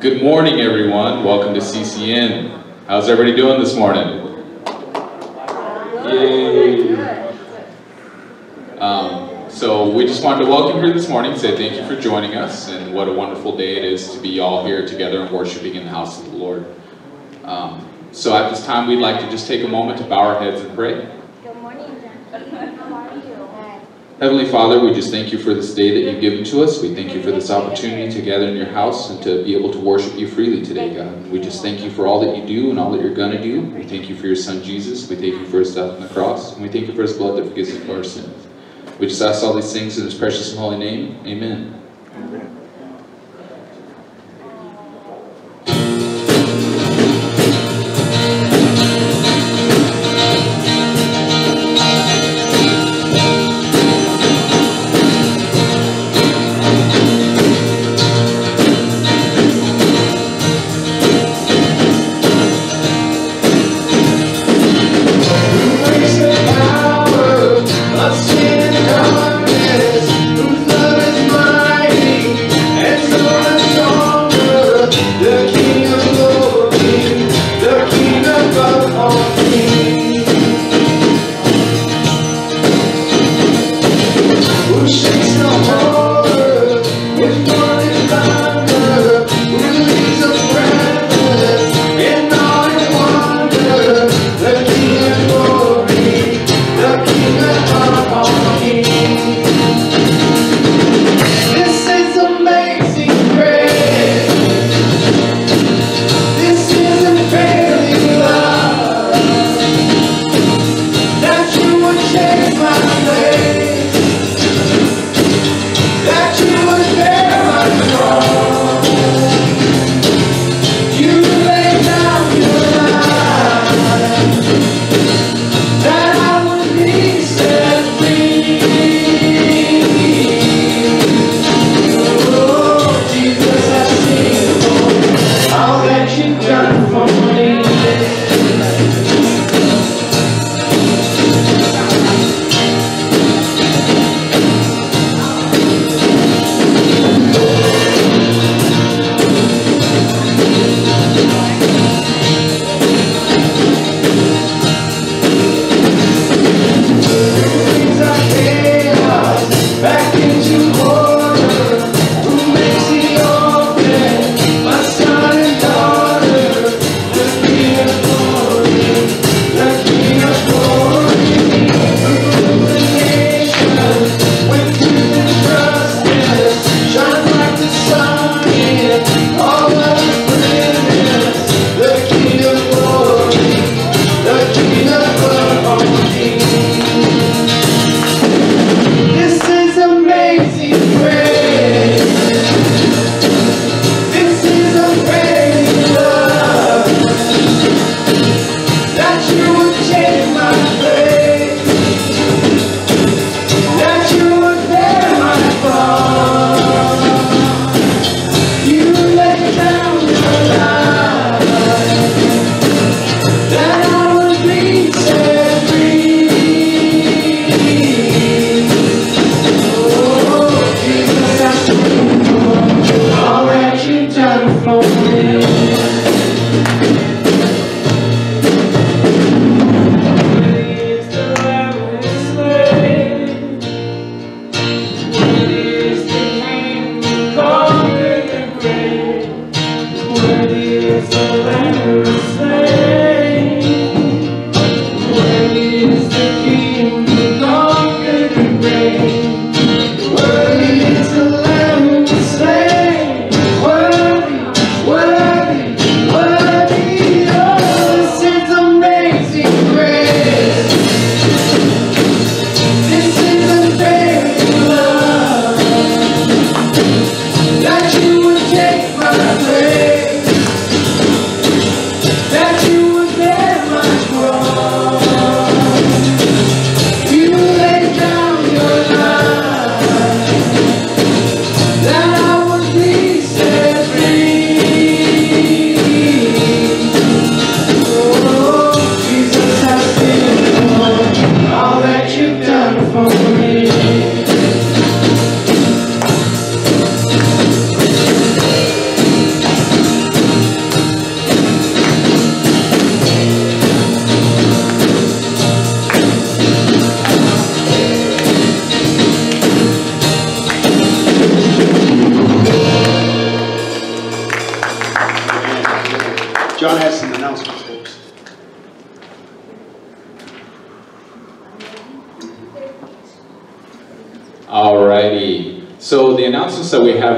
Good morning, everyone. Welcome to CCN. How's everybody doing this morning? Yay! Um, so we just wanted to welcome you this morning, say thank you for joining us, and what a wonderful day it is to be all here together and worshiping in the house of the Lord. Um, so at this time, we'd like to just take a moment to bow our heads and pray. Heavenly Father, we just thank you for this day that you've given to us. We thank you for this opportunity to gather in your house and to be able to worship you freely today, God. We just thank you for all that you do and all that you're going to do. We thank you for your son, Jesus. We thank you for his death on the cross. And we thank you for his blood that forgives us of our sins. We just ask all these things in his precious and holy name. Amen.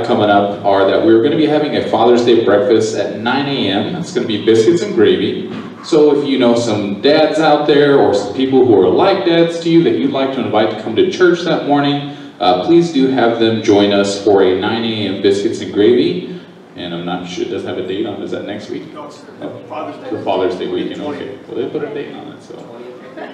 Have coming up are that we're going to be having a Father's Day breakfast at 9 a.m. It's going to be biscuits and gravy. So if you know some dads out there or some people who are like dads to you that you'd like to invite to come to church that morning, uh, please do have them join us for a 9 a.m. biscuits and gravy. And I'm not sure, it doesn't have a date on it. Is that next week? No, it's Father's Day. For Father's Day weekend, okay. Well, they put a date on it, so.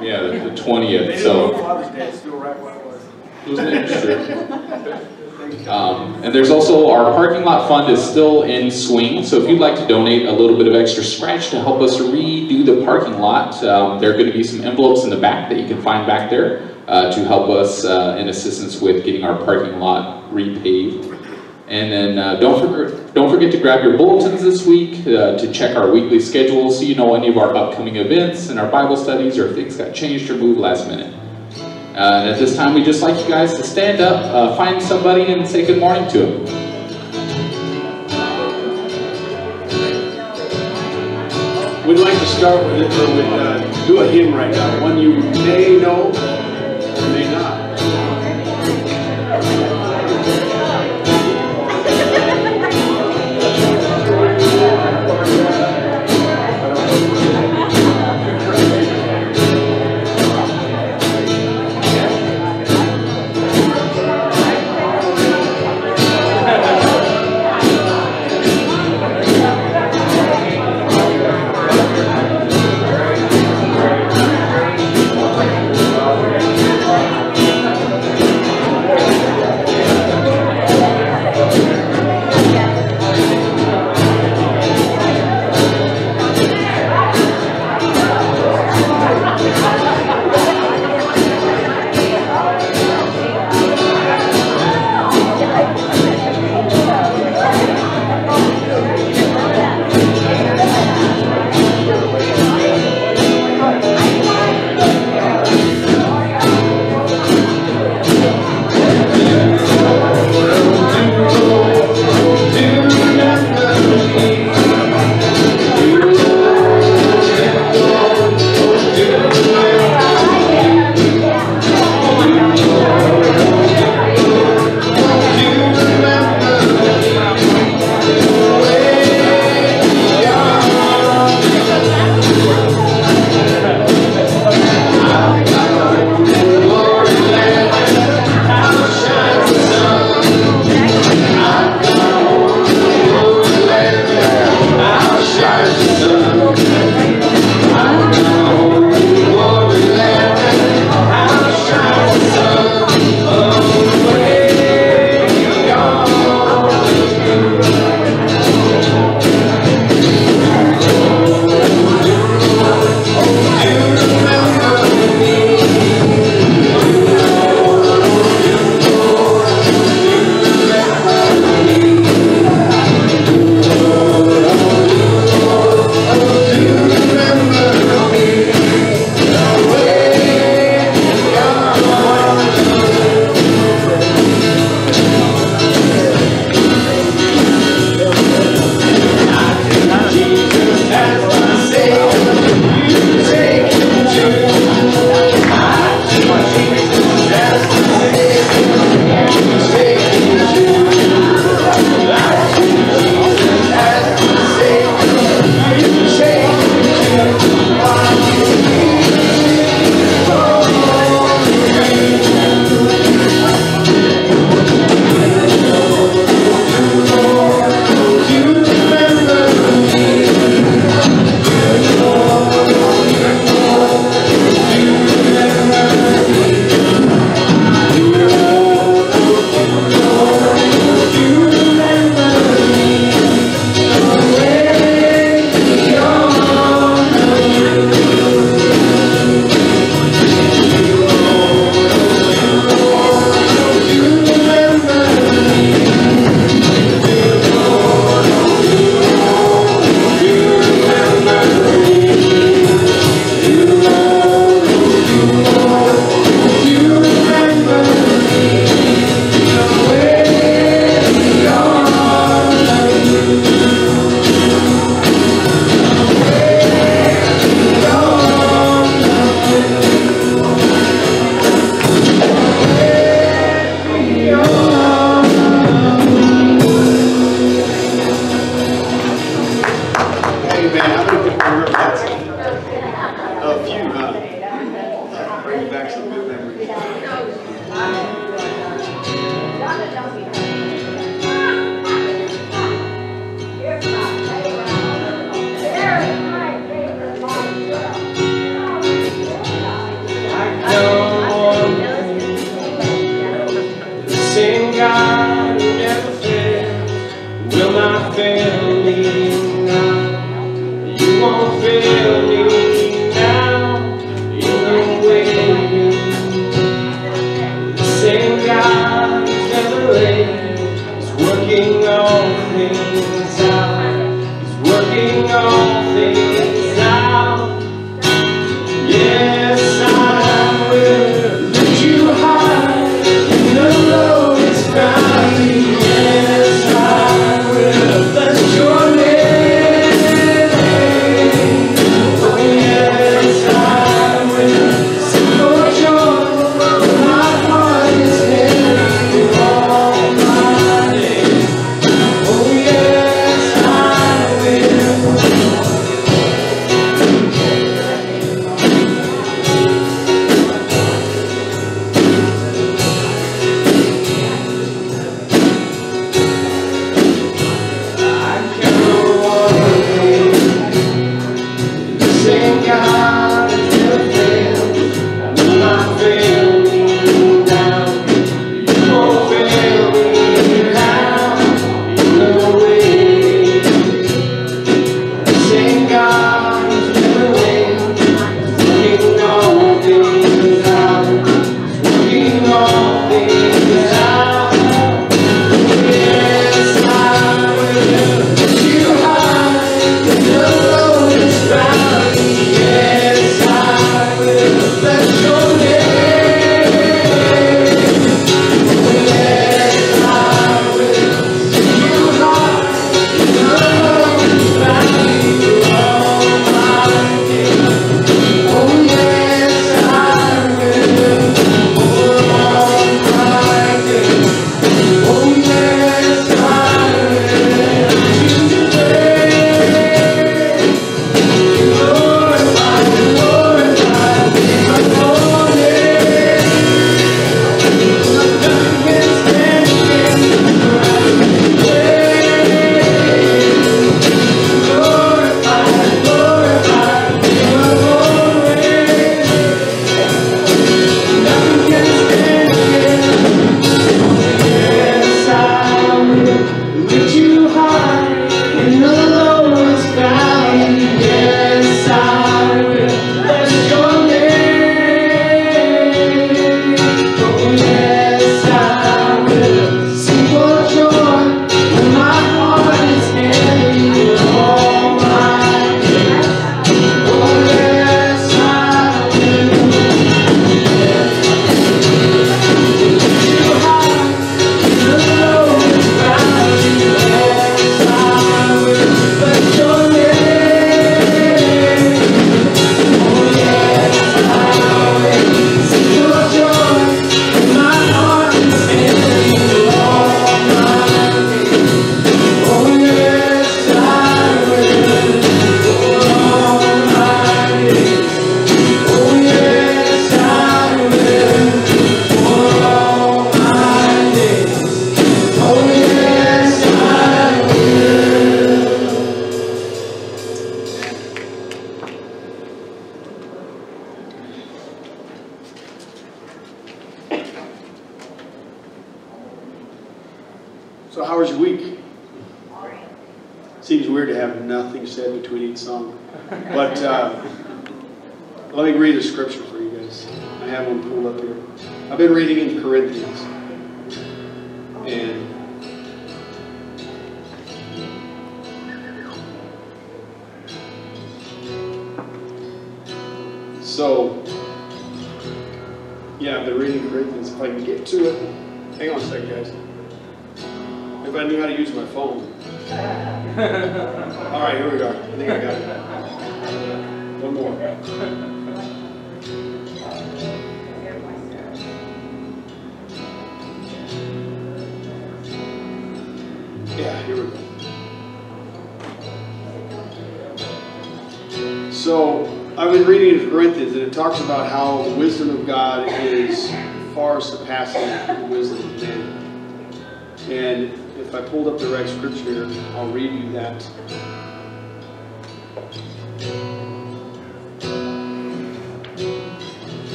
Yeah, the- the They 20th, know so. Father's Day, it's still right where it was. It? Sure. Um, and there's also, our parking lot fund is still in swing, so if you'd like to donate a little bit of extra scratch to help us redo the parking lot, um, there are gonna be some envelopes in the back that you can find back there, uh, to help us, uh, in assistance with getting our parking lot repaved. And then, uh, don't forget, don't forget to grab your bulletins this week, uh, to check our weekly schedule, so you know any of our upcoming events and our Bible studies, or if things got changed or moved last minute. Uh, at this time, we'd just like you guys to stand up, uh, find somebody, and say good morning to them. We'd like to start with, it, with, uh, do a hymn right now, one you may know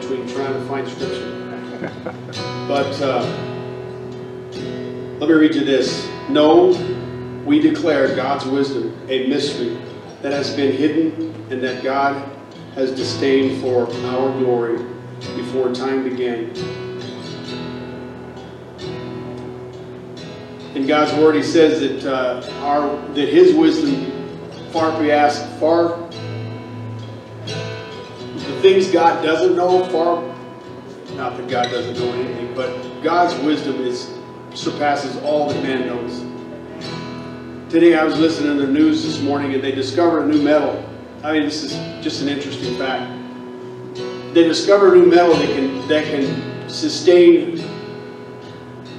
between trying to find scripture. But uh, let me read you this. No, we declare God's wisdom a mystery that has been hidden and that God has disdained for our glory before time began. In God's word, He says that uh, our that His wisdom far past far things God doesn't know far not that God doesn't know anything, but God's wisdom is surpasses all that man knows. Today I was listening to the news this morning and they discovered a new metal. I mean, this is just an interesting fact. They discovered a new metal that can that can sustain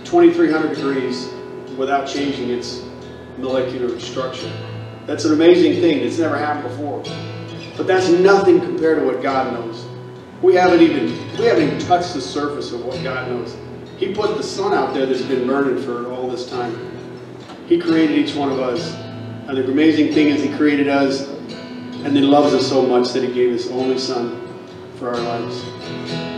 2,300 degrees without changing its molecular structure. That's an amazing thing. It's never happened before. But that's nothing compared to what God knows. We haven't even we haven't even touched the surface of what God knows. He put the sun out there that's been burning for all this time. He created each one of us. And the amazing thing is he created us and then loves us so much that he gave his only son for our lives.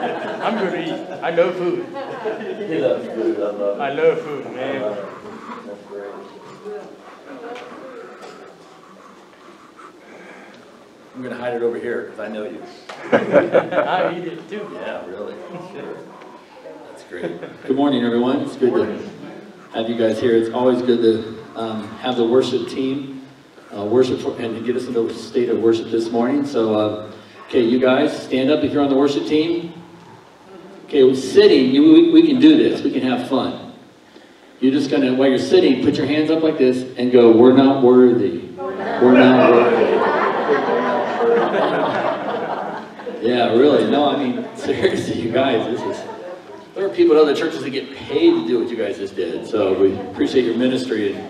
I'm gonna eat. I know food. He loves food. I love it. I love food, I man. love it. That's great. I'm gonna hide it over here because I know you. I eat it too. Yeah, really. Sure. That's great. Good morning, everyone. It's good to have you guys here. It's always good to um, have the worship team uh, worship for- and to get us into a state of worship this morning. So, uh, okay, you guys stand up if you're on the worship team. Okay, well, sitting, we, we can do this. We can have fun. You're just gonna, while you're sitting, put your hands up like this and go, "We're not worthy. We're not worthy." Yeah, really. No, I mean, seriously, you guys, this is, there are people in other churches that get paid to do what you guys just did. So we appreciate your ministry and,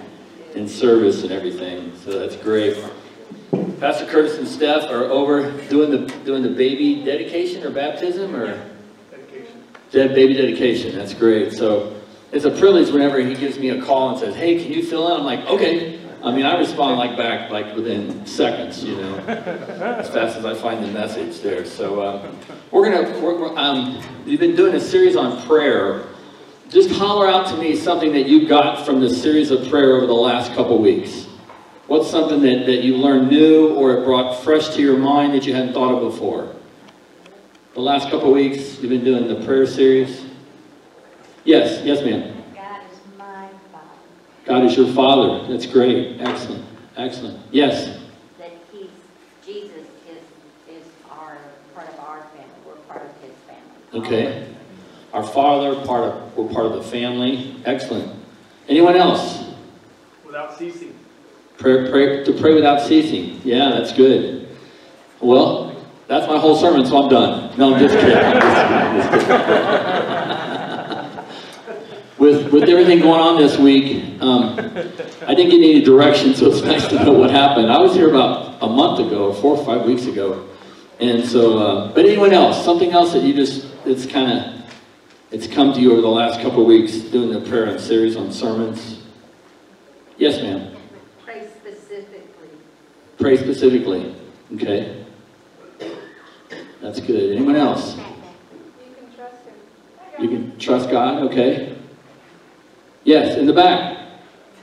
and service and everything. So that's great. Pastor Curtis and Steph are over doing the, doing the baby dedication or baptism or? Dead baby dedication, that's great. So it's a privilege whenever he gives me a call and says, hey, can you fill in? I'm like, okay. I mean, I respond like back like within seconds, you know, as fast as I find the message there. So um, we're gonna, we're, we're, um, we've been doing a series on prayer. Just holler out to me something that you got from this series of prayer over the last couple weeks. What's something that, that you learned new or it brought fresh to your mind that you hadn't thought of before? The last couple of weeks, you've been doing the prayer series. Yes, yes, ma'am. God is my Father, God is your Father. That's great. Excellent. Excellent. Yes. that he's, Jesus is, is our, part of our family, we're part of his family. Okay. Our Father, part of, we're part of the family. Excellent. Anyone else? Without ceasing. Prayer, pray, to pray without ceasing. Yeah, that's good. Well, that's my whole sermon, so I'm done. No, I'm just kidding. I'm just kidding. I'm just kidding. with, with everything going on this week, um, I didn't get any direction, so it's nice to know what happened. I was here about a month ago, four or five weeks ago. And so, uh, but anyone else, something else that you just, it's kind of, it's come to you over the last couple of weeks, doing the prayer and series on sermons? Yes, ma'am. Pray specifically. Pray specifically. Okay. That's good. Anyone else? you can trust him. You can trust God. Okay. Yes, in the back.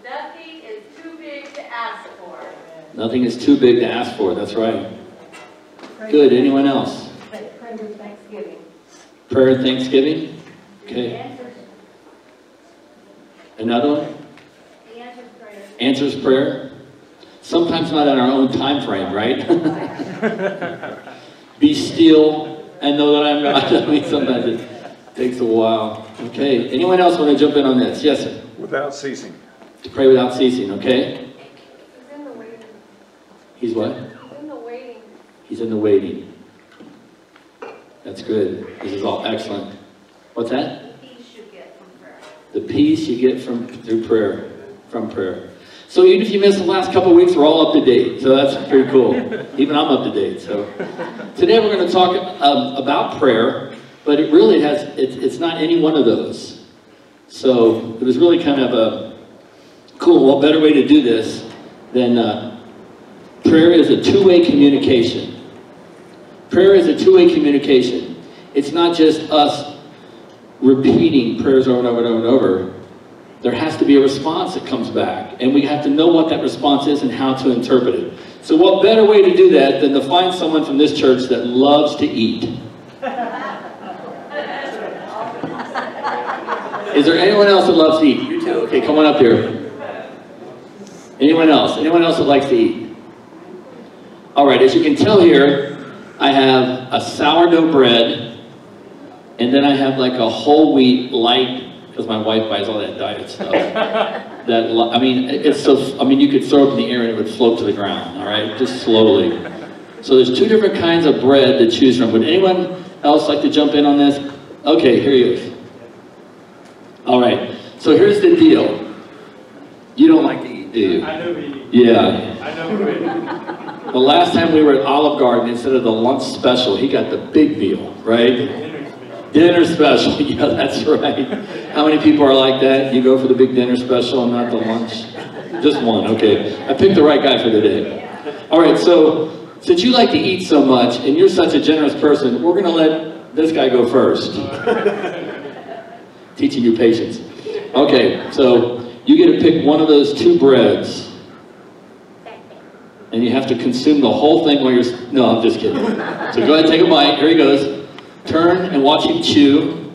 Nothing is too big to ask for. Nothing is too big to ask for. That's right. Good. Anyone else? Prayer and thanksgiving. Prayer and Thanksgiving. Okay. Another one. answers prayers. Answers prayer. Sometimes not in our own time frame, right? Be still and know that I'm God. I mean, sometimes it takes a while. Okay. Anyone else want to jump in on this? Yes, sir. Without ceasing. To pray without ceasing. Okay. He's in the waiting, He's what? he's in the waiting. He's in the waiting. That's good. This is all excellent. What's that? The peace you get from prayer. The peace you get from through prayer, from prayer. So even if you missed the last couple weeks, we're all up to date. So that's pretty cool. Even I'm up to date. So today we're going to talk um, about prayer, but it really has. It's, it's not any one of those. So it was really kind of a cool. What better way to do this than uh, prayer is a two-way communication. Prayer is a two-way communication. It's not just us repeating prayers over and over and over and over. There has to be a response that comes back, and we have to know what that response is and how to interpret it. So what better way to do that than to find someone from this church that loves to eat? Is there anyone else that loves to eat? You too. Okay, come on up here. Anyone else? Anyone else that likes to eat? All right, as you can tell here, I have a sourdough bread, and then I have like a whole wheat light because my wife buys all that diet stuff. That, I mean, it's so, I mean, you could throw it in the air and it would float to the ground, all right, just slowly. So there's two different kinds of bread to choose from. Would anyone else like to jump in on this? Okay, here he is. All right, so here's the deal. You don't like to eat, do you? I know he, Yeah. I know he, The last time we were at Olive Garden, instead of the lunch special, he got the big meal, right? Dinner special, yeah, that's right. How many people are like that? You go for the big dinner special and not the lunch? Just one, okay. I picked the right guy for the day. All right, so since you like to eat so much and you're such a generous person, we're gonna let this guy go first. Teaching you patience. Okay, so you get to pick one of those two breads and you have to consume the whole thing while you're, no, I'm just kidding. So go ahead, take a bite, here he goes. Turn and watch him chew.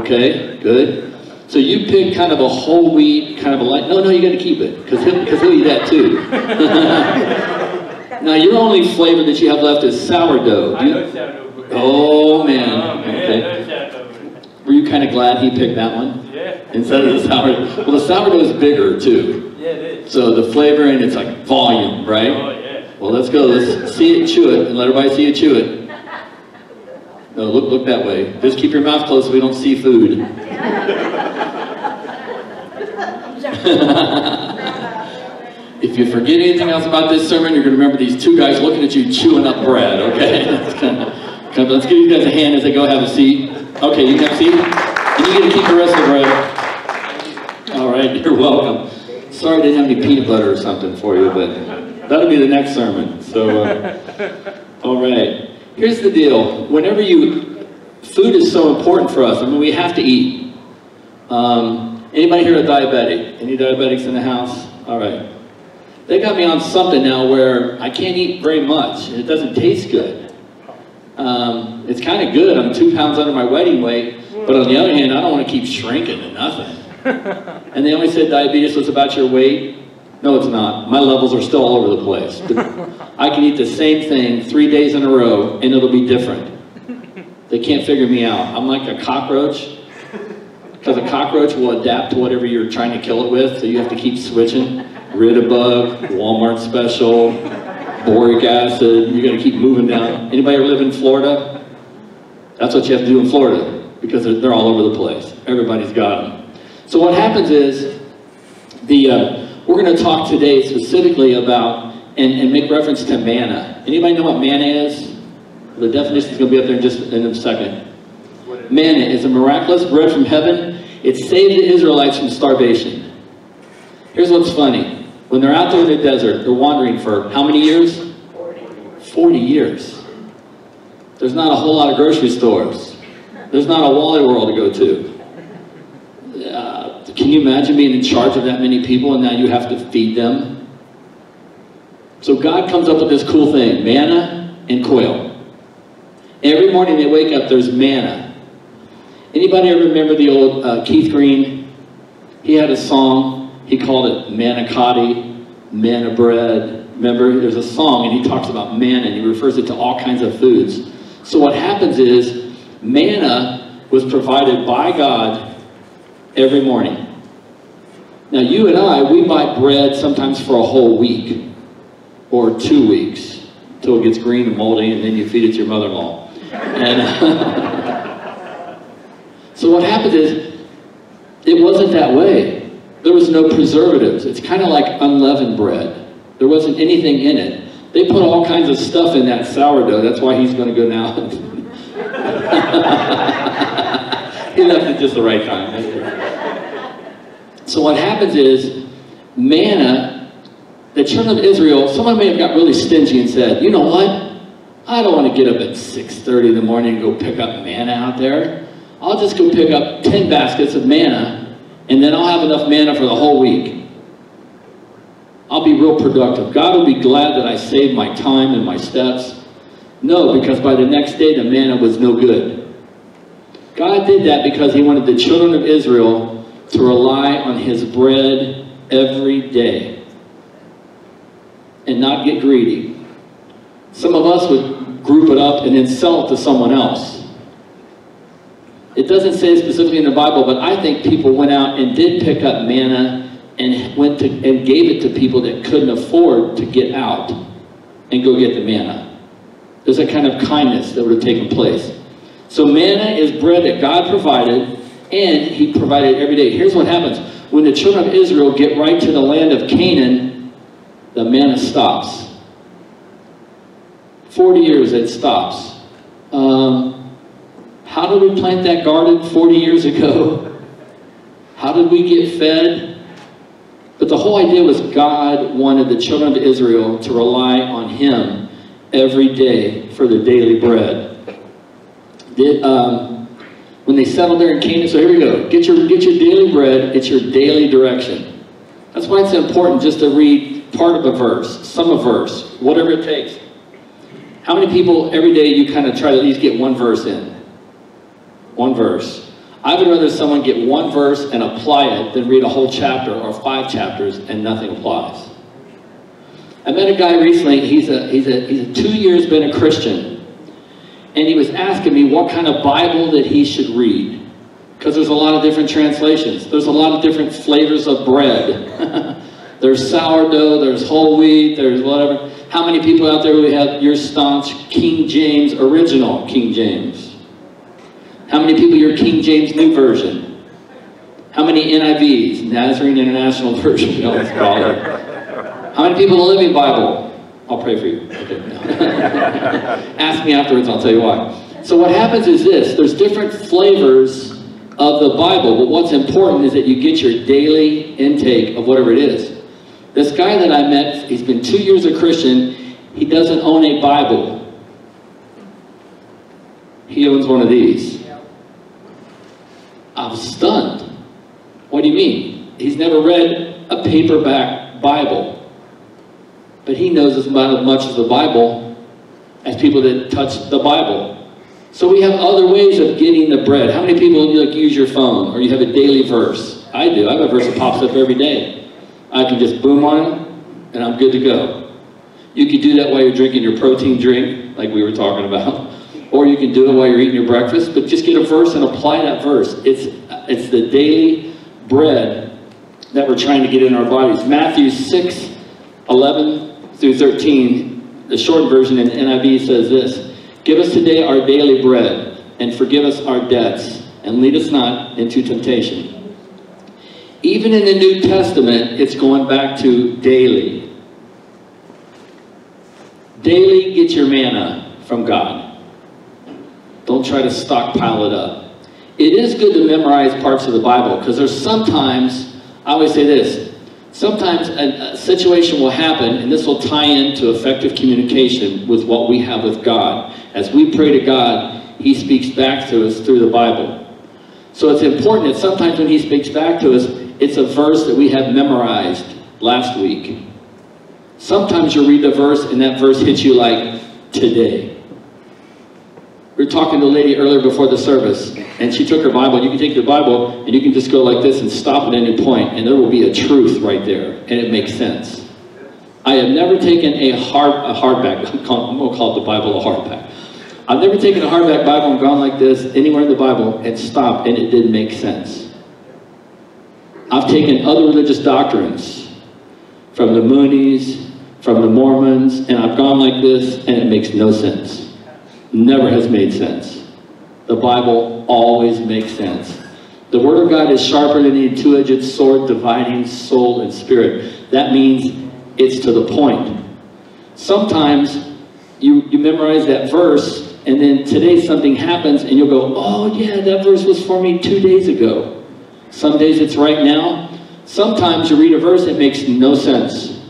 Okay, good. So you pick kind of a whole wheat, kind of a light, no, no, you gotta keep it, because he'll, he'll eat that too. Now, your only flavor that you have left is sourdough. Do you- know sourdough. Oh, man, Oh, man, okay. I know sourdough. Were you kind of glad he picked that one? Yeah, Instead of the sourdough? Well, the sourdough is bigger too. yeah, it is. So the flavor and it's like volume, right? Oh, Well, let's go. Let's see it, chew it, and let everybody see you chew it. No, look, look that way. Just keep your mouth closed so we don't see food. if you forget anything else about this sermon, you're going to remember these two guys looking at you chewing up bread, okay? Let's give you guys a hand as they go have a seat. Okay, you can have a seat. And you get to keep the rest of the bread. All right, you're welcome. Sorry I didn't have any peanut butter or something for you, but that'll be the next sermon. So, uh, all right. Here's the deal. Whenever you, food is so important for us. I mean, we have to eat. Um, anybody here a diabetic? Any diabetics in the house? All right. They got me on something now where I can't eat very much. and It doesn't taste good. Um, it's kind of good. I'm two pounds under my wedding weight, but on the other hand, I don't want to keep shrinking to nothing. And they only said diabetes was about your weight. No, it's not. My levels are still all over the place. I can eat the same thing three days in a row and it'll be different. They can't figure me out. I'm like a cockroach. Because a cockroach will adapt to whatever you're trying to kill it with, so you have to keep switching. Rid-a-bug, Walmart special, boric acid, you gotta keep moving down. Anybody ever live in Florida? That's what you have to do in Florida, because they're, they're all over the place. Everybody's got them. So what happens is, the, uh, we're going to talk today specifically about and, and make reference to manna. Anybody know what manna is? The definition is going to be up there in just in a second. Manna is a miraculous bread from heaven. It saved the Israelites from starvation. Here's what's funny. When they're out there in the desert, they're wandering for how many years? 40 years. There's not a whole lot of grocery stores. There's not a Wally World to go to. You imagine being in charge of that many people and now you have to feed them? So God comes up with this cool thing, manna and quail. Every morning they wake up, there's manna. Anybody ever remember the old uh, Keith Green? He had a song, he called it manicotti, manna bread. Remember, there's a song and he talks about manna and he refers it to all kinds of foods. So what happens is, manna was provided by God every morning. Now, you and I, we buy bread sometimes for a whole week or two weeks until it gets green and moldy, and then you feed it to your mother in law. And so, what happens is, it wasn't that way. There was no preservatives. It's kind of like unleavened bread, there wasn't anything in it. They put all kinds of stuff in that sourdough. That's why he's going to go now. he left at just the right time. So what happens is, manna, the children of Israel, someone may have got really stingy and said, you know what? I don't want to get up at 6.30 in the morning and go pick up manna out there. I'll just go pick up 10 baskets of manna, and then I'll have enough manna for the whole week. I'll be real productive. God will be glad that I saved my time and my steps. No, because by the next day the manna was no good. God did that because he wanted the children of Israel to rely on his bread every day and not get greedy. Some of us would group it up and then sell it to someone else. It doesn't say specifically in the Bible, but I think people went out and did pick up manna and went to and gave it to people that couldn't afford to get out and go get the manna. There's a kind of kindness that would have taken place. So manna is bread that God provided, and He provided every day. Here's what happens. When the children of Israel get right to the land of Canaan, the manna stops. 40 years it stops. Um, how did we plant that garden 40 years ago? How did we get fed? But the whole idea was God wanted the children of Israel to rely on Him every day for their daily bread. Did, um, when they settled there in Canaan, so here we go. Get your, get your daily bread, it's your daily direction. That's why it's important just to read part of a verse, some a verse, whatever it takes. How many people every day you kind of try to at least get one verse in? One verse. I would rather someone get one verse and apply it than read a whole chapter or five chapters and nothing applies. I met a guy recently, he's a, he's a, he's a two years been a Christian. And he was asking me what kind of Bible that he should read. Because there's a lot of different translations. There's a lot of different flavors of bread. there's sourdough, there's whole wheat, there's whatever. How many people out there have your staunch King James original King James? How many people your King James New Version? How many NIVs, Nazarene International Version, call it? How many people the Living Bible? I'll pray for you. Okay. Ask me afterwards, I'll tell you why. So what happens is this, there's different flavors of the Bible, but what's important is that you get your daily intake of whatever it is. This guy that I met, he's been two years a Christian, he doesn't own a Bible. He owns one of these. I was stunned. What do you mean? He's never read a paperback Bible. But he knows as much as the Bible as people that touch the Bible. So we have other ways of getting the bread. How many people like use your phone or you have a daily verse? I do. I have a verse that pops up every day. I can just boom on it and I'm good to go. You can do that while you're drinking your protein drink, like we were talking about. Or you can do it while you're eating your breakfast, but just get a verse and apply that verse. It's, it's the daily bread that we're trying to get in our bodies. Matthew 6, 11 through 13, the short version in NIV says this, Give us today our daily bread, and forgive us our debts, and lead us not into temptation. Even in the New Testament, it's going back to daily. Daily get your manna from God. Don't try to stockpile it up. It is good to memorize parts of the Bible because there's sometimes, I always say this, sometimes a, a, situation will happen and this will tie into effective communication with what we have with God. As we pray to God, He speaks back to us through the Bible. So it's important that sometimes when He speaks back to us, it's a verse that we have memorized last week. Sometimes you read the verse and that verse hits you like today. We were talking to a lady earlier before the service, and she took her Bible. You can take your Bible, and you can just go like this and stop at any point, and there will be a truth right there, and it makes sense. I have never taken a hard a hardback. I'm, going to call it the Bible a hardback. I've never taken a hardback Bible and gone like this anywhere in the Bible and stopped, and it didn't make sense. I've taken other religious doctrines from the Moonies, from the Mormons, and I've gone like this, and it makes no sense never has made sense. The Bible always makes sense. The Word of God is sharper than any two-edged sword, dividing soul and spirit. That means it's to the point. Sometimes you, you memorize that verse, and then today something happens, and you'll go, oh yeah, that verse was for me two days ago. Some days it's right now. Sometimes you read a verse, it makes no sense.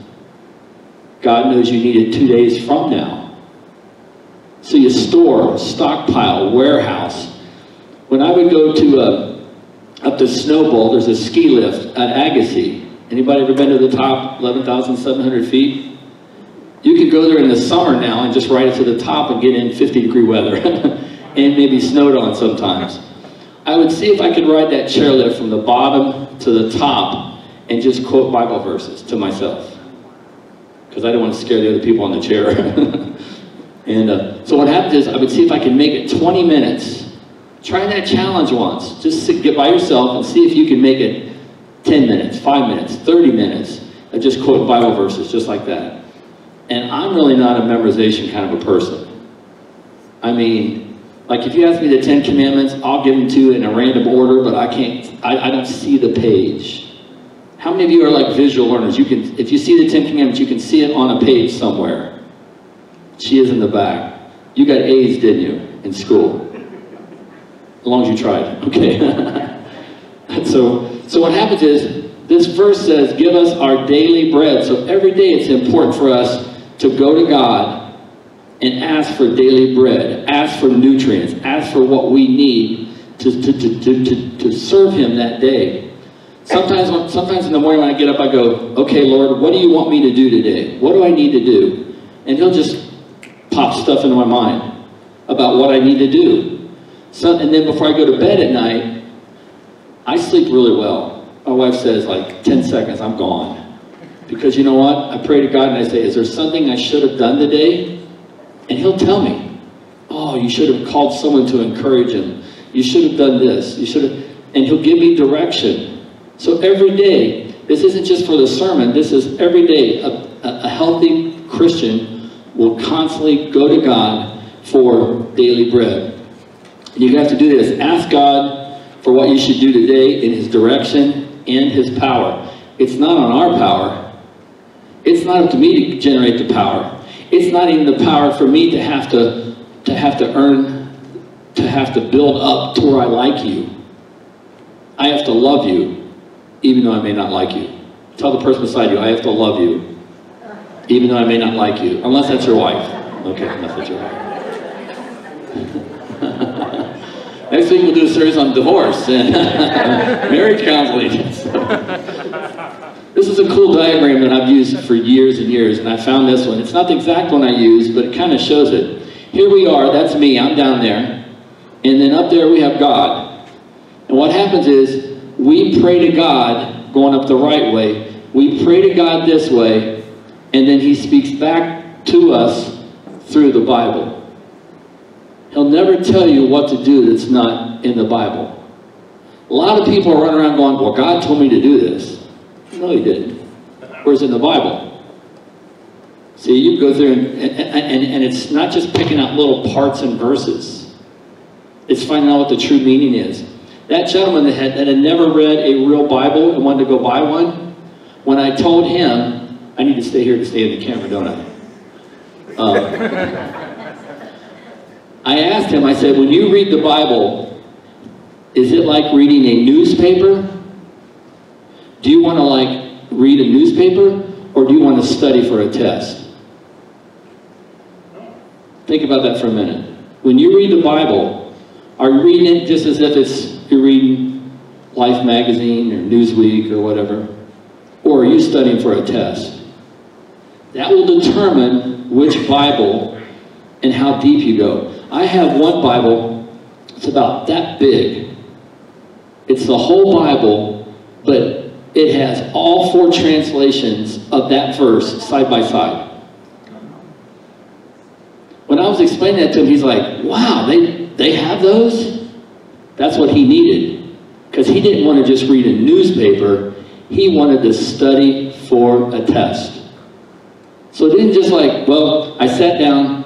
God knows you need it two days from now. So you store, stockpile, warehouse. When I would go to uh, up to Snowbowl, there's a ski lift at Agassiz. Anybody ever been to the top, 11,700 feet? You could go there in the summer now and just ride it to the top and get in 50 degree weather. and maybe snowed on sometimes. I would see if I could ride that chairlift from the bottom to the top and just quote Bible verses to myself. Because I didn't want to scare the other people on the chair. And uh, so what happened is I would see if I could make it 20 minutes Try that challenge once. Just sit, get by yourself and see if you can make it 10 minutes, 5 minutes, 30 minutes of just quote Bible verses just like that. And I'm really not a memorization kind of a person. I mean, like if you ask me the Ten Commandments, I'll give them to you in a random order, but I can't, I, I don't see the page. How many of you are like visual learners? You can, if you see the Ten Commandments, you can see it on a page somewhere. She is in the back. You got A's, didn't you, in school? As long as you tried, okay. So, so what happens is, this verse says, give us our daily bread. So every day it's important for us to go to God and ask for daily bread, ask for nutrients, ask for what we need to, to, to, to, to, to serve Him that day. Sometimes, when, sometimes in the morning when I get up, I go, okay, Lord, what do you want me to do today? What do I need to do? And He'll just pop stuff into my mind about what I need to do. So, and then before I go to bed at night, I sleep really well. My wife says, like, 10 seconds, I'm gone. Because you know what? I pray to God and I say, is there something I should have done today? And He'll tell me, oh, you should have called someone to encourage him. You should have done this. You should have, and He'll give me direction. So every day, this isn't just for the sermon, this is every day. A, a, a healthy Christian will constantly go to God for daily bread. And you have to do this. Ask God for what you should do today in His direction and His power. It's not on our power. It's not up to me to generate the power. It's not even the power for me to have to, to have to earn, to have to build up to where I like you. I have to love you, even though I may not like you. Tell the person beside you, I have to love you, even though I may not like you. Unless that's your wife. Okay, unless that's your wife. Next week we'll do a series on divorce and marriage counseling. this is a cool diagram that I've used for years and years, and I found this one. It's not the exact one I use, but it kind of shows it. Here we are, that's me, I'm down there. And then up there we have God. And what happens is, we pray to God going up the right way. We pray to God this way, and then He speaks back to us through the Bible. He'll never tell you what to do that's not in the Bible. A lot of people running around going, well, God told me to do this. No, he didn't. Where's in the Bible? See, you go through and, and, and, and it's not just picking out little parts and verses. It's finding out what the true meaning is. That gentleman that had, that had never read a real Bible and wanted to go buy one, when I told him, I need to stay here to stay in the camera, don't I? Um, I asked him, I said, when you read the Bible, is it like reading a newspaper? Do you want to like read a newspaper or do you want to study for a test? Think about that for a minute. When you read the Bible, are you reading it just as if it's you're reading Life magazine or Newsweek or whatever? Or are you studying for a test? That will determine which Bible and how deep you go. I have one Bible, it's about that big. It's the whole Bible, but it has all four translations of that verse side by side. When I was explaining that to him, he's like, wow, they, they have those? That's what he needed. Because he didn't want to just read a newspaper, he wanted to study for a test. So it didn't just like, well, I sat down,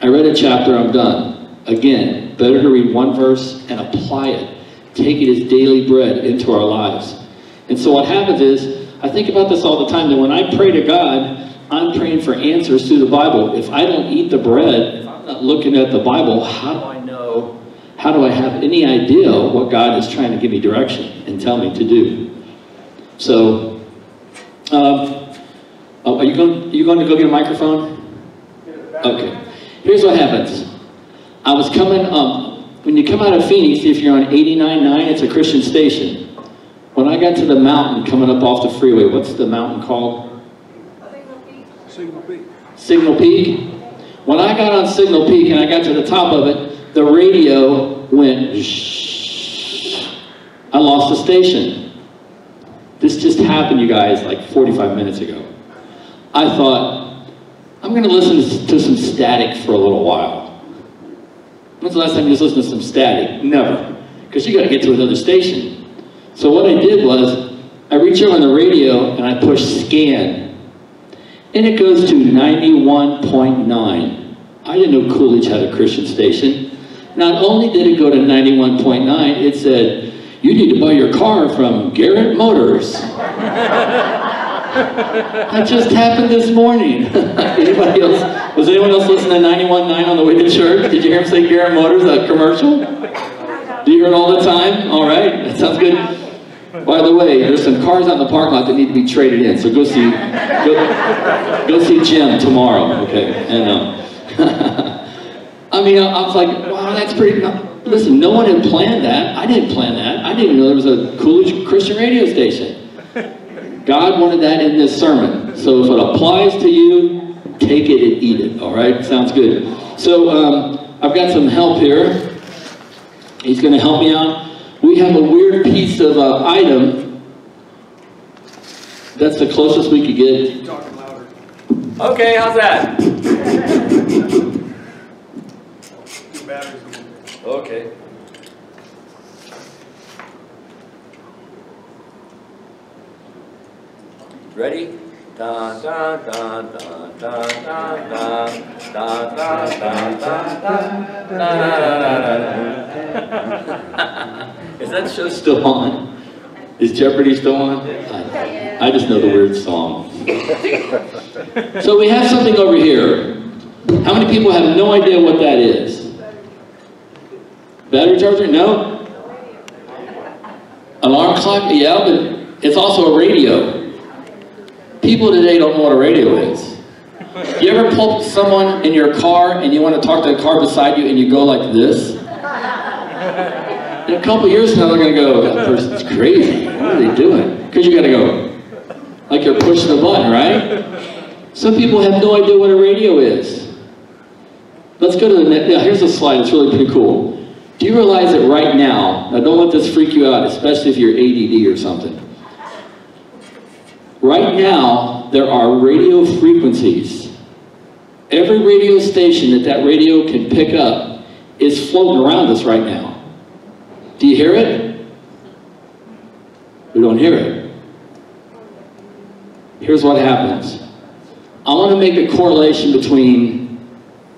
I read a chapter, I'm done. Again, better to read one verse and apply it. Take it as daily bread into our lives. And so what happens is, I think about this all the time, that when I pray to God, I'm praying for answers through the Bible. If I don't eat the bread, if I'm not looking at the Bible, how do I know, how do I have any idea what God is trying to give me direction and tell me to do? So, um, oh, are you going, are you going to go get a microphone? Okay. Here's what happens. I was coming, um, when you come out of Phoenix, if you're on 89.9, it's a Christian station. When I got to the mountain coming up off the freeway, what's the mountain called? Signal Peak. Signal Peak. When I got on Signal Peak and I got to the top of it, the radio went shh. I lost the station. This just happened, you guys, like 45 minutes ago. I thought, I'm going to listen to some static for a little while. When's the last time you just listened to some static? Never. Because you got to get to another station. So what I did was, I reach over on the radio and I push scan. And it goes to 91.9. I didn't know Coolidge had a Christian station. Not only did it go to 91.9, it said, you need to buy your car from Garrett Motors. that just happened this morning. Anybody else? Was anyone else listening to 91.9 on the way to church? Did you hear him say Garrett Motors, a commercial? Do you hear it all the time? All right, that sounds good. By the way, there's some cars out in the parking lot that need to be traded in, so go see, go, go see Jim tomorrow, okay? And um, I mean, I, I was like, wow, that's pretty. Listen, no one had planned that. I didn't plan that. I didn't know there was a Coolidge Christian radio station. God wanted that in this sermon. So if it applies to you, take it and eat it. All right, sounds good. So um, I've got some help here. He's going to help me out. We have a weird piece of uh, item. That's the closest we could get. Keep. Okay, how's that? Your battery's going. Okay. Ready? Dun, dun, dun, dun, dun, dun, dun, dun, dun, dun, dun, dun. Is that show still on? Is Jeopardy still on? I, I just know the weird song. so we have something over here. How many people have no idea what that is? Battery charger? No? Alarm clock? Yeah, but it's also a radio. People today don't know what a radio is. You ever pull someone in your car and you want to talk to the car beside you and you go like this? In a couple years from now, they're going to go, that person's crazy. What are they doing? Because you got to go, like you're pushing a button, right? Some people have no idea what a radio is. Let's go to the next. Yeah, here's a slide. It's really pretty cool. Do you realize that right now, now don't let this freak you out, especially if you're ADD or something. Right now, there are radio frequencies. Every radio station that that radio can pick up is floating around us right now. Do you hear it? We don't hear it. Here's what happens. I want to make a correlation between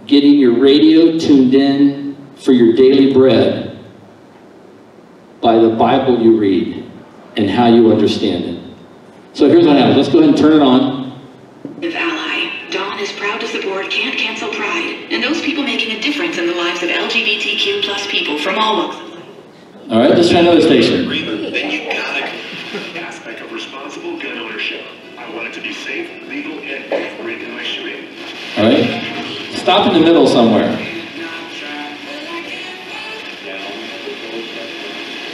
getting your radio tuned in for your daily bread by the Bible you read and how you understand it. So here's what happens. Let's go ahead and turn it on. With Ally, Dawn is proud to support Can't Cancel Pride and those people making a difference in the lives of LGBTQ plus people from all walks of life. All right, let's try another station. Then you gotta aspect of responsible gun ownership. I want it to be safe, legal, and regulatory. All right? Stop in the middle somewhere.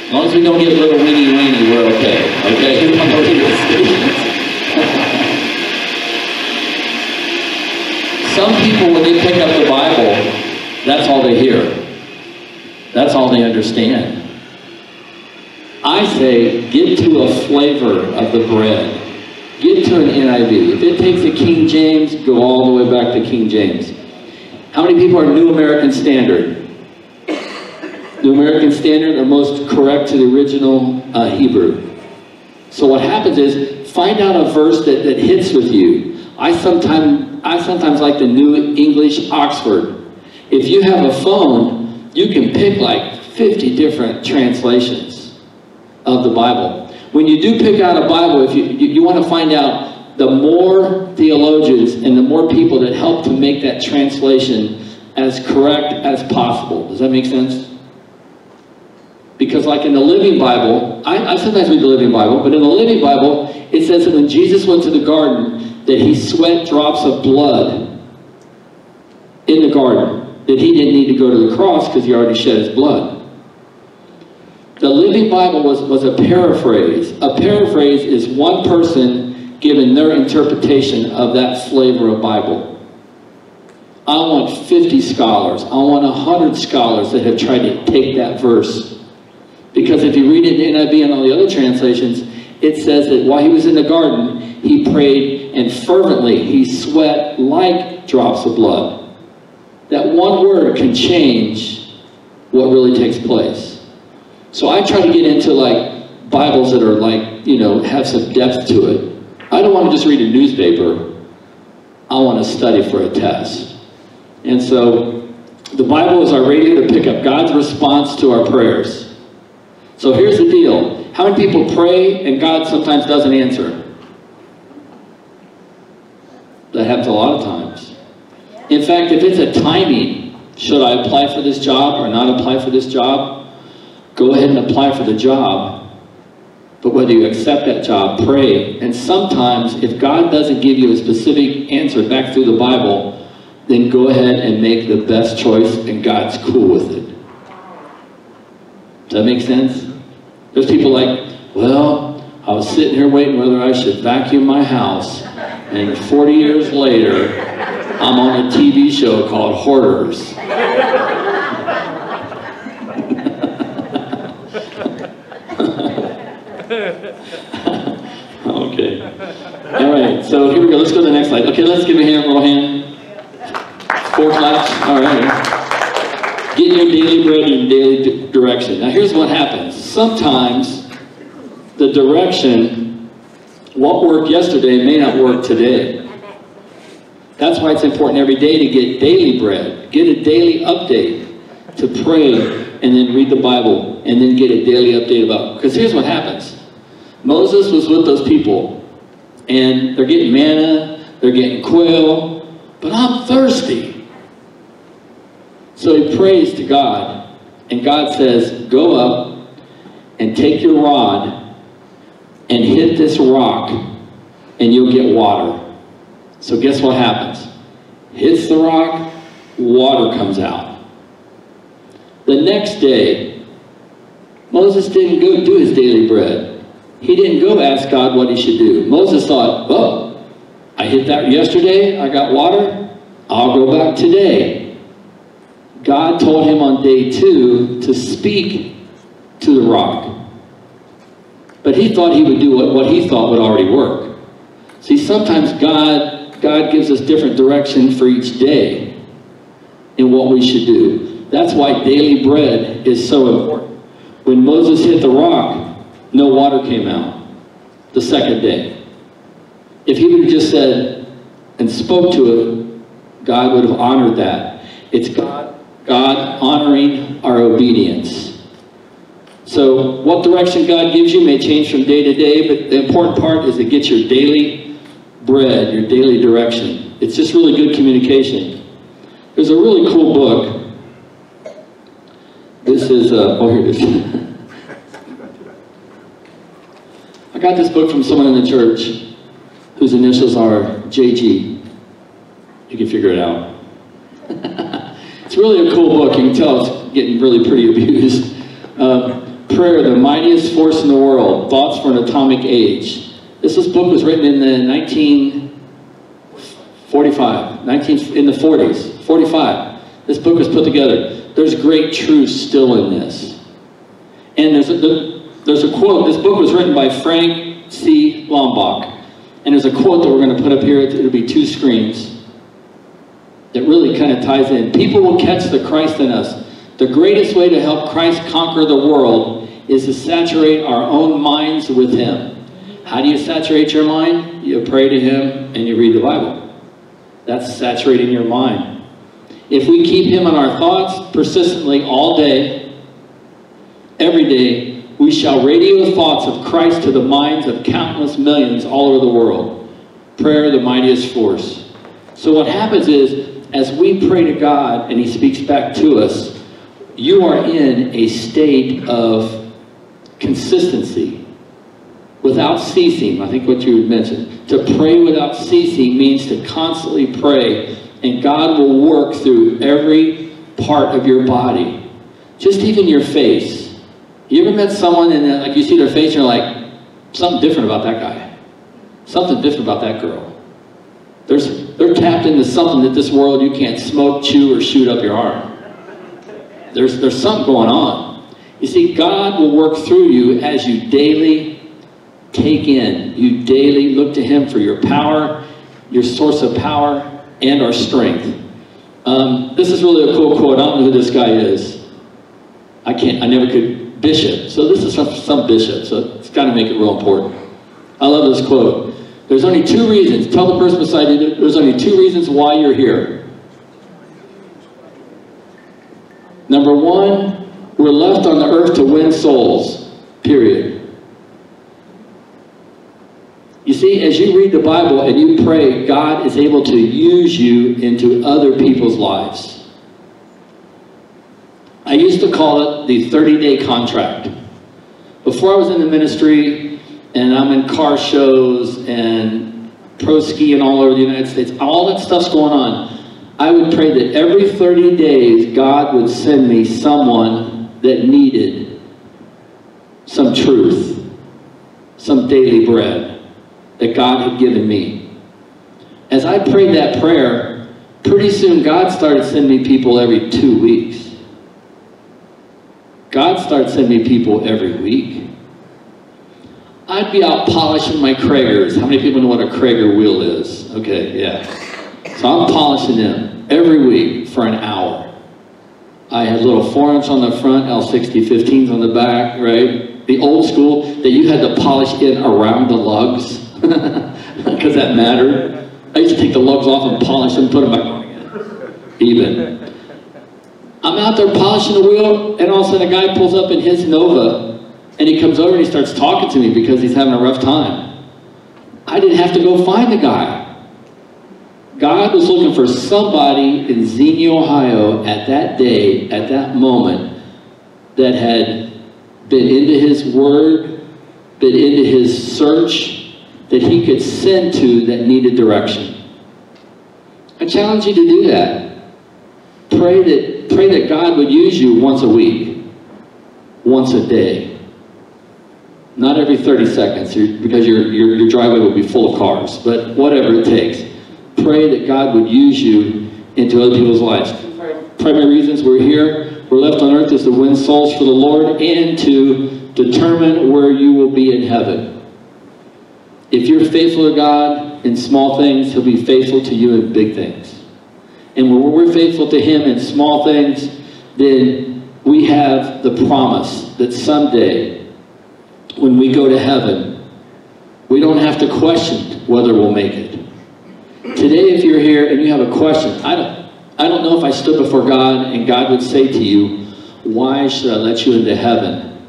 As long as we don't get a little weeny weeny, we're okay. Okay? On the radio stations. Some people, when they pick up the Bible, that's all they hear. That's all they understand. I say, get to a flavor of the bread. Get to an NIV. If it takes a King James, go all the way back to King James. How many people are New American Standard? New American Standard are most correct to the original uh, Hebrew. So what happens is, find out a verse that, that hits with you. I sometimes, I sometimes like the New English Oxford. If you have a phone, you can pick like 50 different translations of the Bible. When you do pick out a Bible, if you, you, you want to find out the more theologians and the more people that help to make that translation as correct as possible. Does that make sense? Because like in the Living Bible, I, I, sometimes read the Living Bible, but in the Living Bible, it says that when Jesus went to the garden, that he sweat drops of blood in the garden. That he didn't need to go to the cross because he already shed his blood. The Living Bible was, was a paraphrase. A paraphrase is one person giving their interpretation of that flavor of Bible. I want 50 scholars. I want 100 scholars that have tried to take that verse. Because if you read it in NIV and all the other translations, it says that while he was in the garden, he prayed and fervently he sweat like drops of blood. That one word can change what really takes place. So I try to get into like Bibles that are like, you know, have some depth to it. I don't want to just read a newspaper. I want to study for a test. And so the Bible is our radio to pick up God's response to our prayers. So here's the deal. How many people pray and God sometimes doesn't answer? That happens a lot of times. In fact, if it's a timing, should I apply for this job or not apply for this job? Go ahead and apply for the job. But whether you accept that job, pray. And sometimes, if God doesn't give you a specific answer back through the Bible, then go ahead and make the best choice and God's cool with it. Does that make sense? There's people like, well, I was sitting here waiting whether I should vacuum my house. And 40 years later, I'm on a TV show called Hoarders. okay. All right, so here we go. Let's go to the next slide. Okay, let's give a hand, little hand. Four claps. All right. Get your daily bread in daily direction. Now, here's what happens. Sometimes the direction, what worked yesterday may not work today. That's why it's important every day to get daily bread. Get a daily update to pray and then read the Bible and then get a daily update about. Because here's what happens Moses was with those people and they're getting manna, they're getting quail, but I'm thirsty. So he prays to God, and God says, Go up and take your rod and hit this rock, and you'll get water. So guess what happens? Hits the rock, water comes out. The next day, Moses didn't go do his daily bread. He didn't go ask God what he should do. Moses thought, oh, I hit that yesterday, I got water, I'll go back today. God told him on day two to speak to the rock. But he thought he would do what, what he thought would already work. See, sometimes God, God gives us different direction for each day in what we should do. That's why daily bread is so important. When Moses hit the rock, no water came out the second day. If he would have just said and spoke to it, God would have honored that. It's God, God honoring our obedience. So what direction God gives you may change from day to day, but the important part is to get your daily bread, your daily direction. It's just really good communication. There's a really cool book. This is, uh, oh, here it is. I got this book from someone in the church whose initials are JG. You can figure it out. it's really a cool book. You can tell it's getting really pretty abused. Uh, Prayer, the mightiest force in the world, Thoughts for an Atomic Age. This, this book was written in the 1945, 19, in the 40s, 45. This book was put together. There's great truth still in this. And there's a, there's a quote, this book was written by Frank C. Laubach. And there's a quote that we're going to put up here, it'll be two screens, that really kind of ties in. People will catch the Christ in us. The greatest way to help Christ conquer the world is to saturate our own minds with Him. How do you saturate your mind? You pray to Him and you read the Bible. That's saturating your mind. If we keep Him in our thoughts persistently all day, every day, we shall radio the thoughts of Christ to the minds of countless millions all over the world. Prayer, the mightiest force. So what happens is, as we pray to God and He speaks back to us, you are in a state of consistency without ceasing. I think what you had mentioned. To pray without ceasing means to constantly pray, and God will work through every part of your body, just even your face. You ever met someone and uh, like you see their face and you're like, something different about that guy, something different about that girl. There's, they're tapped into something that this world you can't smoke, chew, or shoot up your arm. There's, there's something going on. You see, God will work through you as you daily take in. You daily look to Him for your power, your source of power, and our strength. Um, this is really a cool quote. I don't know who this guy is. I can't, I never could, bishop. So this is some, some bishop, so it's got to make it real important. I love this quote. There's only two reasons. Tell the person beside you, there's only two reasons why you're here. Number one, we're left on the earth to win souls, period. You see, as you read the Bible and you pray, God is able to use you into other people's lives. I used to call it the 30-day contract. Before I was in the ministry and I'm in car shows and pro skiing all over the United States, all that stuff's going on. I would pray that every 30 days God would send me someone that needed some truth, some daily bread that God had given me. As I prayed that prayer, pretty soon God started sending me people every two weeks. God started sending me people every week. I'd be out polishing my Cragars. How many people know what a Cragar wheel is? Okay, yeah. So I'm polishing them every week for an hour. I had little 4 inch on the front, L60 15s on the back, right? The old school that you had to polish in around the lugs because that mattered. I used to take the lugs off and polish them, and put them back on. Even. I'm out there polishing the wheel, and all of a sudden a guy pulls up in his Nova, and he comes over and he starts talking to me because he's having a rough time. I didn't have to go find the guy. God was looking for somebody in Xenia, Ohio at that day, at that moment, that had been into his word, been into his search, that he could send to that needed direction. I challenge you to do that. Pray that, pray that God would use you once a week, once a day. Not every 30 seconds, because your, your, your driveway will be full of cars, but whatever it takes. Pray that God would use you into other people's lives. Primary reasons we're here, we're left on earth is to win souls for the Lord and to determine where you will be in heaven. If you're faithful to God in small things, he'll be faithful to you in big things. And when we're faithful to him in small things, then we have the promise that someday, when we go to heaven, we don't have to question whether we'll make it. Today, if you're here and you have a question, I don't, I don't know if I stood before God and God would say to you, why should I let you into heaven?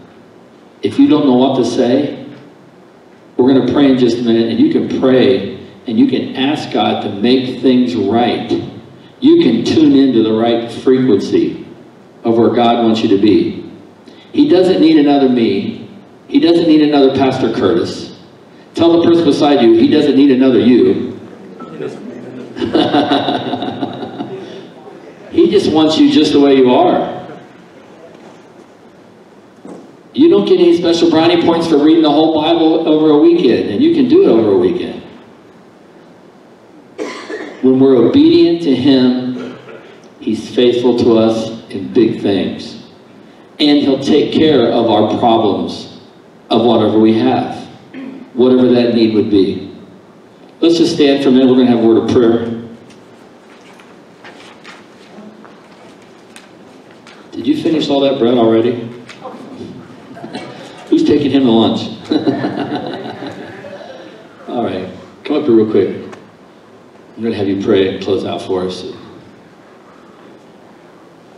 If you don't know what to say, we're going to pray in just a minute, and you can pray and you can ask God to make things right. You can tune into the right frequency of where God wants you to be. He doesn't need another me. He doesn't need another Pastor Curtis. Tell the person beside you, he doesn't need another you. he just wants you just the way you are. You don't get any special brownie points for reading the whole Bible over a weekend, and you can do it over a weekend. When we're obedient to Him, He's faithful to us in big things. And He'll take care of our problems of whatever we have, whatever that need would be. Let's just stand for a minute. We're going to have a word of prayer. Did you finish all that bread already? Who's taking him to lunch? All right, come up here real quick. I'm going to have you pray and close out for us.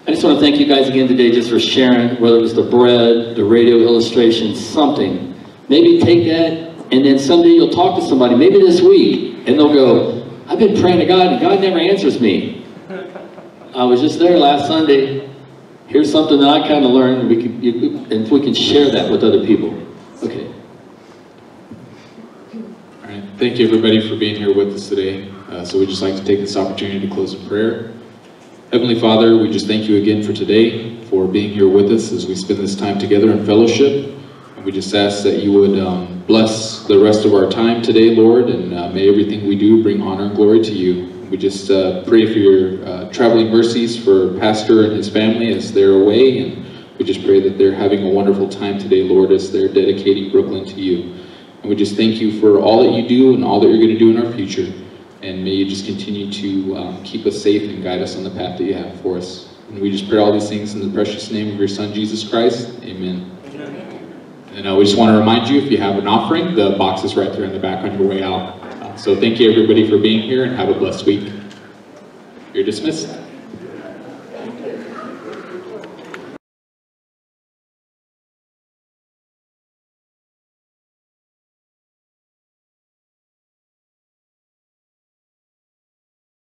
I just want to thank you guys again today just for sharing, whether it was the bread, the radio illustration, something. Maybe take that and then someday you'll talk to somebody, maybe this week, and they'll go, I've been praying to God and God never answers me. I was just there last Sunday here's something that I kind of learned, we could, you, and if we can share that with other people. Okay. All right. Thank you, everybody, for being here with us today. Uh, so we'd just like to take this opportunity to close in prayer. Heavenly Father, we just thank you again for today, for being here with us as we spend this time together in fellowship. We just ask that you would um, bless the rest of our time today, Lord, and uh, may everything we do bring honor and glory to you. We just uh, pray for your uh, traveling mercies for Pastor and his family as they're away, and we just pray that they're having a wonderful time today, Lord, as they're dedicating Brooklyn to you. And we just thank you for all that you do and all that you're going to do in our future. And may you just continue to um, keep us safe and guide us on the path that you have for us. And we just pray all these things in the precious name of your Son, Jesus Christ. Amen. And uh, we just want to remind you, if you have an offering, the box is right there in the back on your way out. Uh, So thank you, everybody, for being here, and have a blessed week. You're dismissed.